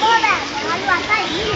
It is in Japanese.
Hola, algo hasta ahí.